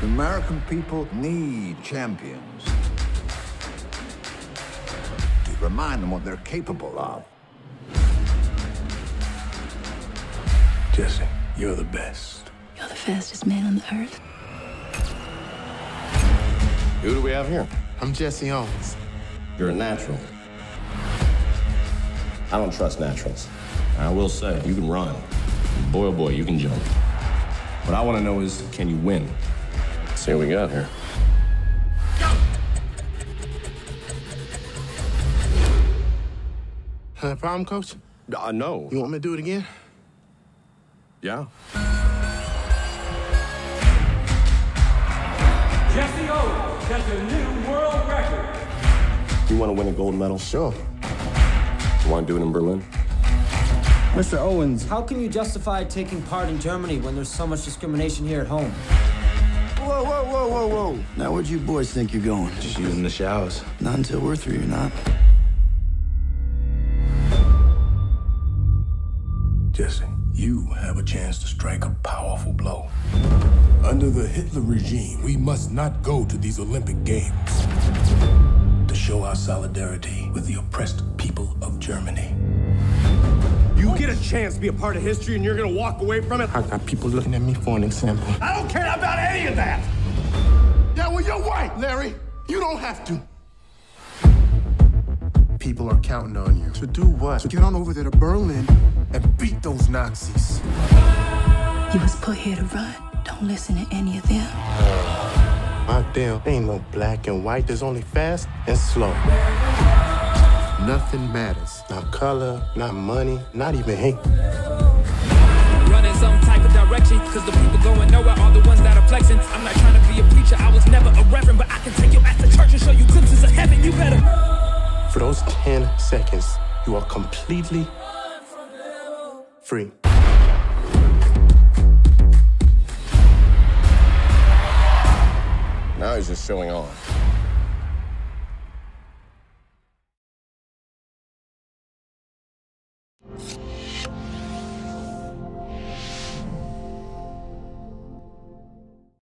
The American people need champions to remind them what they're capable of. Jesse, you're the best. You're the fastest man on the earth. Who do we have here? I'm Jesse Owens. You're a natural. I don't trust naturals. I will say, you can run. Boy, oh boy, you can jump. What I want to know is, can you win? Let's see what we got here. Uh, problem, coach? Uh, no. You want me to do it again? Yeah. Jesse Owens sets a new world record. You want to win a gold medal? Sure. You want to do it in Berlin? Mr. Owens, how can you justify taking part in Germany when there's so much discrimination here at home? Whoa, whoa, whoa, whoa, whoa. Now, where'd you boys think you're going? Just using the showers. Not until we're through, you're not. Jesse, you have a chance to strike a powerful blow. Under the Hitler regime, we must not go to these Olympic Games to show our solidarity with the oppressed people of Germany. You get a chance to be a part of history and you're gonna walk away from it? I got people looking at me for an example. I don't care about any of that! Yeah, well, you're right, Larry. You don't have to. People are counting on you. To do what? To get on over there to Berlin and beat those Nazis. You was put here to run. Don't listen to any of them. Out there ain't no black and white. There's only fast and slow. Nothing matters. Not color, not money, not even hate. Running some type of direction, cause the people going nowhere are the ones that are flexing. I'm not trying to be a preacher, I was never a reverend, but I can take your ass to church and show you glimpses of heaven. You better. For those 10 seconds, you are completely free. Now he's just showing off. you